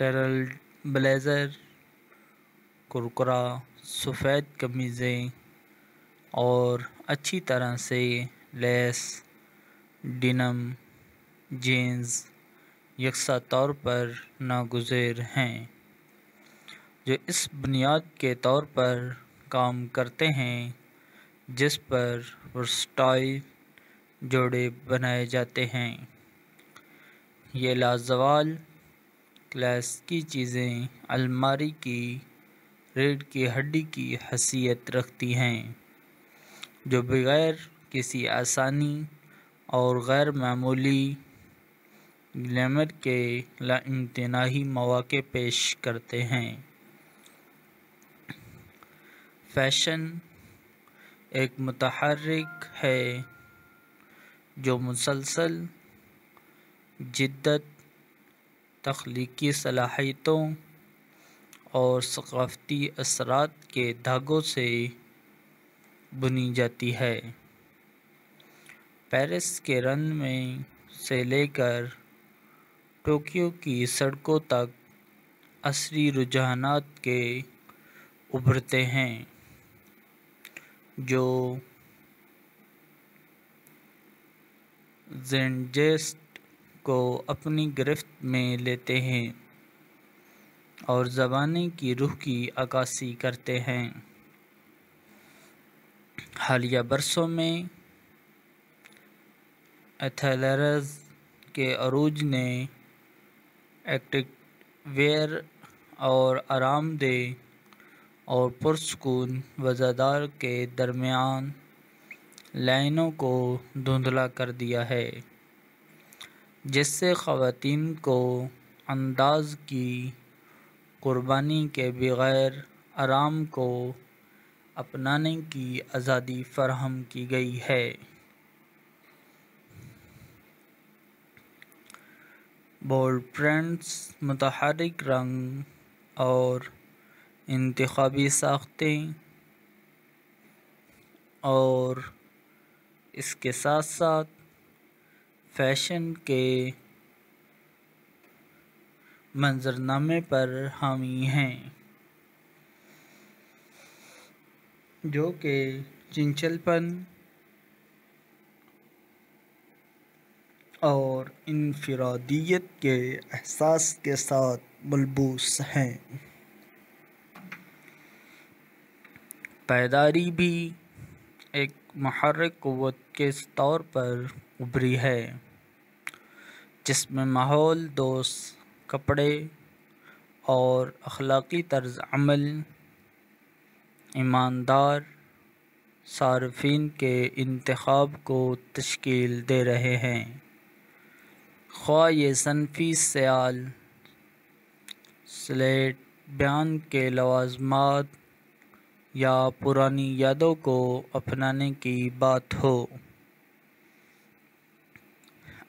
Terrell, blazer, کرکرا، سفید قمیضیں اور اچھی طرح سے لیس ڈنم جینز یکساں طور پر ناگزیر ہیں، جو اس بنیاد کے طور پر کام کرتے ہیں، جس پر ورسٹائل جوڑے بنائے جاتے ہیں۔ یہ لازوال کلاس کی چیزیں الماری کی ریڑھ کی، ہڈی کی حیثیت رکھتی ہیں، جو بغیر کسی آسانی اور غیر معمولی گلیمر کے لامتناہی مواقع پیش کرتے ہیں۔ فیشن ایک متحرک ہے جو مسلسل، جدت تخلیقی صلاحیتوں اور ثقافتی اثرات کے دھاگوں سے بنی جاتی ہے۔ پیرس کے رن میں سے لے کر ٹوکیو کی سڑکوں تک عصری رجحانات کے ابھرتے ہیں، جو زینجسٹ کو اپنی گرفت میں لیتے ہیں اور زمانے کی روح کی عکاسی کرتے ہیں۔ حالیہ برسوں میں ایتھلیرز کے عروج نے ایکٹک ویئر اور آرام دہ اور پرسکون وزادار کے درمیان لائنوں کو دھندلا کر دیا ہے۔ جس سے خواتین کو انداز کی قربانی کے بغیر آرام کو اپنانے کی آزادی فراہم کی گئی ہے۔ بولڈ پرنٹس، متحرک رنگ اور انتخابی ساختیں اور اس کے ساتھ ساتھ فیشن کے منظرنامے پر حامی ہیں، جو کہ چنچل پن اور انفرادیت کے احساس کے ساتھ ملبوس ہیں۔ پائیداری بھی ایک محرک قوت کے طور پر ابھری ہے۔ جس میں ماحول، دوست، کپڑے اور اخلاقی طرز عمل، ایماندار صارفین کے انتخاب کو تشکیل دے رہے ہیں۔ خواہ یہ صنفی سیال، سلیٹ بیان کے لوازمات یا پرانی یادوں کو اپنانے کی بات ہو۔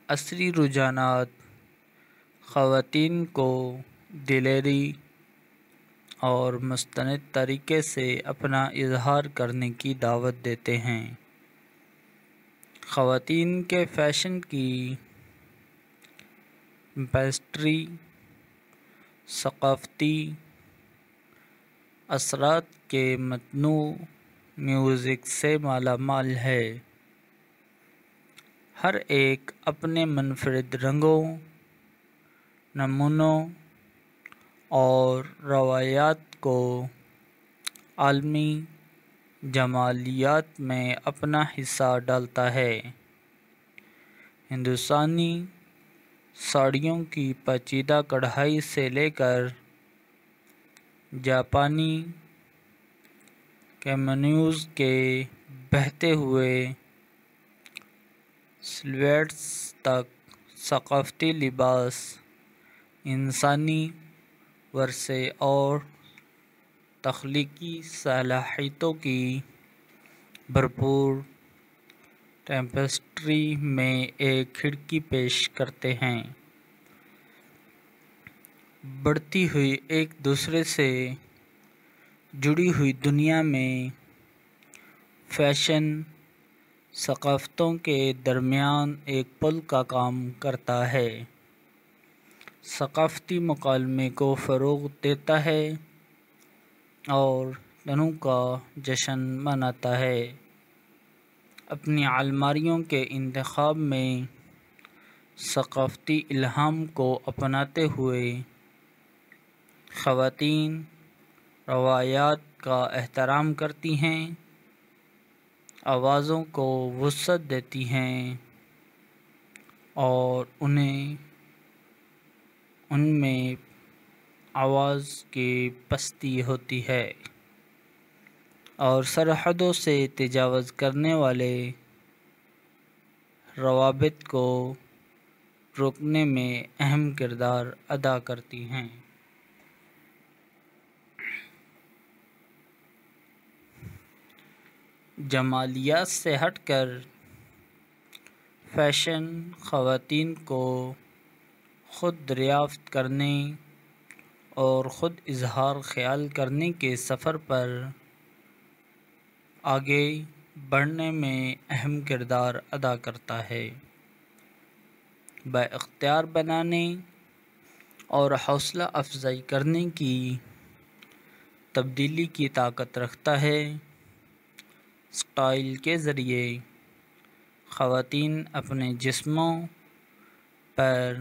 عصری رجحانات خواتین کو دلیری اور مستند طریقے سے اپنا اظہار کرنے کی دعوت دیتے ہیں۔ خواتین کے فیشن کی پیسٹری ثقافتی اثرات کے متنوع میوزک سے مالا مال ہے۔ ہر ایک اپنے منفرد رنگوں، نمونوں اور روایات کو عالمی جمالیات میں اپنا حصہ ڈالتا ہے۔ ہندوستانی ساڑیوں کی پیچیدہ کڑھائی سے لے کر جاپانی کیمونوز کے بہتے ہوئے سلویٹس تک ثقافتی لباس، انسانی ورثے اور تخلیقی صلاحیتوں کی بھرپور ٹیپسٹری میں ایک کھڑکی پیش کرتے ہیں۔ بڑھتی ہوئی ایک دوسرے سے جڑی ہوئی دنیا میں فیشن ثقافتوں کے درمیان ایک پل کا کام کرتا ہے۔ ثقافتی مکالمے کو فروغ دیتا ہے اور تنوع کا جشن مناتا ہے۔ اپنی الماریوں کے انتخاب میں ثقافتی الہام کو اپناتے ہوئے خواتین روایات کا احترام کرتی ہیں۔ آوازوں کو وسعت دیتی ہیں اور انہیں، ان میں آواز کی پستی ہوتی ہے۔ اور سرحدوں سے تجاوز کرنے والے روابط کو روکنے میں اہم کردار ادا کرتی ہیں۔ جمالیات سے ہٹ کر فیشن خواتین کو خود دریافت کرنے اور خود اظہار خیال کرنے کے سفر پر آگے بڑھنے میں اہم کردار ادا کرتا ہے۔ با اختیار بنانے اور حوصلہ افزائی کرنے کی تبدیلی کی طاقت رکھتا ہے۔ اسٹائل کے ذریعے۔ خواتین اپنے جسموں پر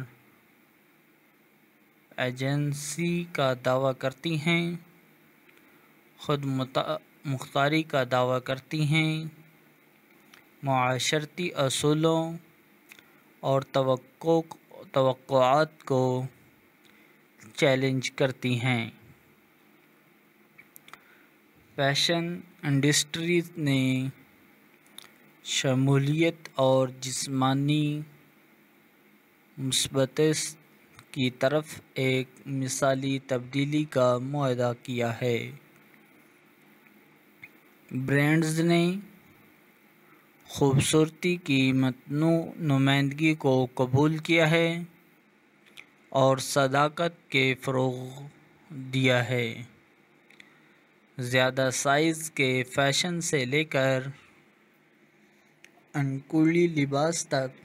ایجنسی کا دعویٰ کرتی ہیں، خود مختاری کا دعویٰ کرتی ہیں، معاشرتی اصولوں اور توقع، توقعات کو چیلنج کرتی ہیں۔ فیشن انڈسٹریز نے شمولیت اور جسمانی مثبت کی طرف ایک مثالی تبدیلی کا معاہدہ کیا ہے۔ برینڈز نے خوبصورتی کی متنوع نمائندگی کو قبول کیا ہے اور صداقت کے فروغ دیا ہے۔ زیادہ سائز کے فیشن سے لے کر انکولی لباس تک۔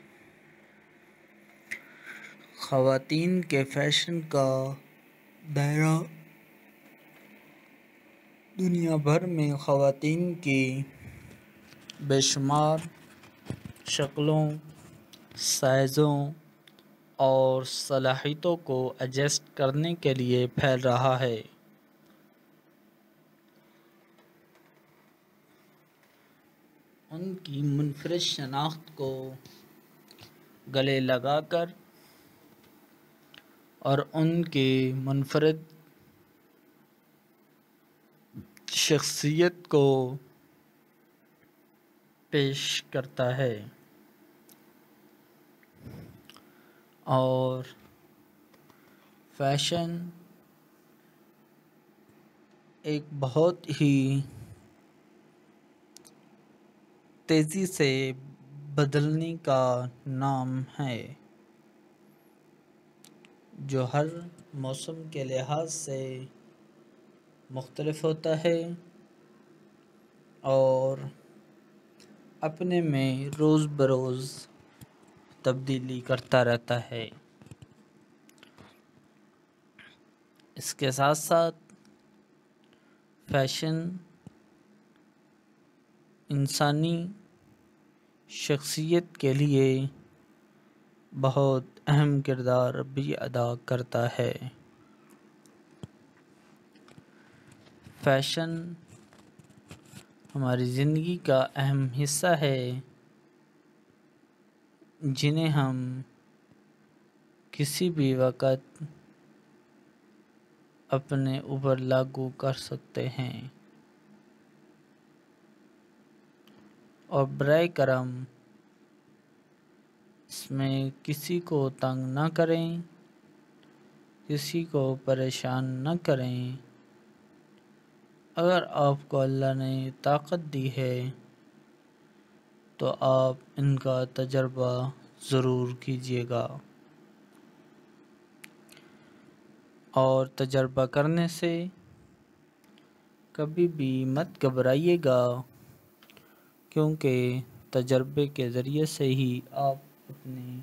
خواتین کے فیشن کا دائرہ۔ دنیا بھر میں خواتین کی بے شمار شکلوں، سائزوں اور صلاحیتوں کو ایڈجسٹ کرنے کے لیے پھیل رہا ہے۔ ان کی منفرد شناخت کو گلے لگا کر اور ان کی منفرد شخصیت کو پیش کرتا ہے۔ اور فیشن ایک بہت ہی تیزی سے بدلنے کا نام ہے، جو ہر موسم کے لحاظ سے مختلف ہوتا ہے اور اپنے میں روز بروز تبدیلی کرتا رہتا ہے۔ اس کے ساتھ ساتھ فیشن، انسانی شخصیت کے لیے بہت اہم کردار بھی ادا کرتا ہے۔ فیشن ہماری زندگی کا اہم حصہ ہے، جنہیں ہم کسی بھی وقت اپنے اوپر لاگو کر سکتے ہیں۔ اور برائے کرم اس میں کسی کو تنگ نہ کریں، کسی کو پریشان نہ کریں۔ اگر آپ کو اللہ نے طاقت دی ہے، تو آپ ان کا تجربہ ضرور کیجیے گا۔ اور تجربہ کرنے سے کبھی بھی مت گھبرائیے گا۔ کیونکہ تجربے کے ذریعے سے ہی آپ اپنے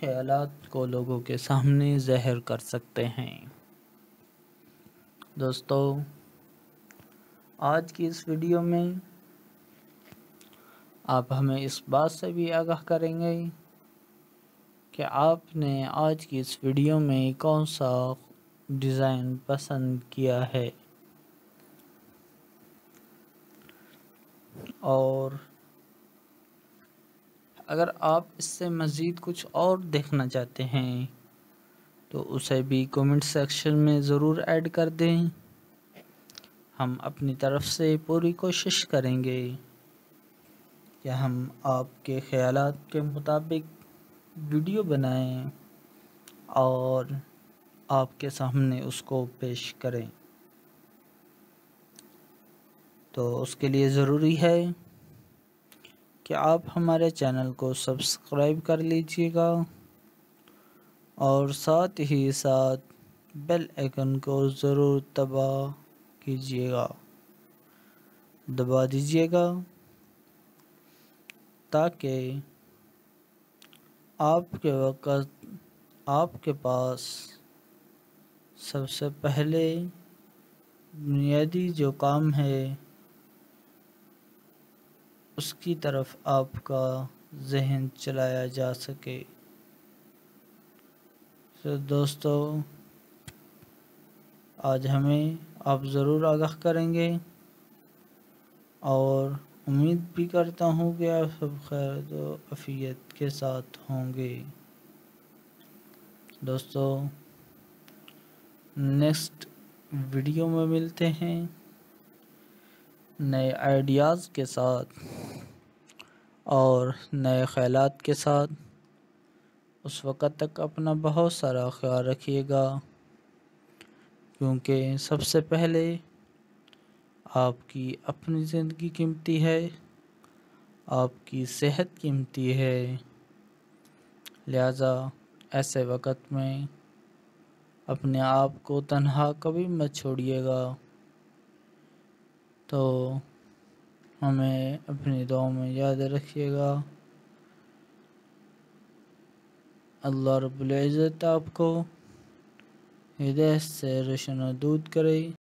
خیالات کو لوگوں کے سامنے ظاہر کر سکتے ہیں۔ دوستو، آج کی اس ویڈیو میں آپ ہمیں اس بات سے بھی آگاہ کریں گے کہ آپ نے آج کی اس ویڈیو میں کون سا ڈیزائن پسند کیا ہے۔ اور اگر آپ اس سے مزید کچھ اور دیکھنا چاہتے ہیں، تو اسے بھی کومنٹ سیکشن میں ضرور ایڈ کر دیں۔ ہم اپنی طرف سے پوری کوشش کریں گے کہ ہم آپ کے خیالات کے مطابق ویڈیو بنائیں اور آپ کے سامنے اس کو پیش کریں۔ تو اس کے لیے ضروری ہے کہ آپ ہمارے چینل کو سبسکرائب کر لیجیے گا اور ساتھ ہی ساتھ بیل ایکن کو ضرور دبا کیجیے گا، دبا دیجیے گا تاکہ آپ کے وقت، آپ کے پاس سب سے پہلے بنیادی جو کام ہے اس کی طرف آپ کا ذہن چلایا جا سکے۔ تو دوستو، آج ہمیں آپ ضرور آگاہ کریں گے اور امید بھی کرتا ہوں کہ آپ سب خیر و عفیت کے ساتھ ہوں گے۔ دوستو نیکسٹ ویڈیو میں ملتے ہیں۔ نئے آئیڈیاز کے ساتھ۔ اور نئے خیالات کے ساتھ۔ اس وقت تک اپنا بہت سارا خیال رکھیے گا، کیونکہ سب سے پہلے آپ کی اپنی زندگی قیمتی ہے، آپ کی صحت قیمتی ہے۔ لہذا ایسے وقت میں اپنے آپ کو تنہا کبھی مت چھوڑیے گا۔ تو ہمیں اپنی دعاؤں میں یاد رکھیے گا۔ اللہ رب العزت آپ کو ہدایت سے روشن و دود کرے۔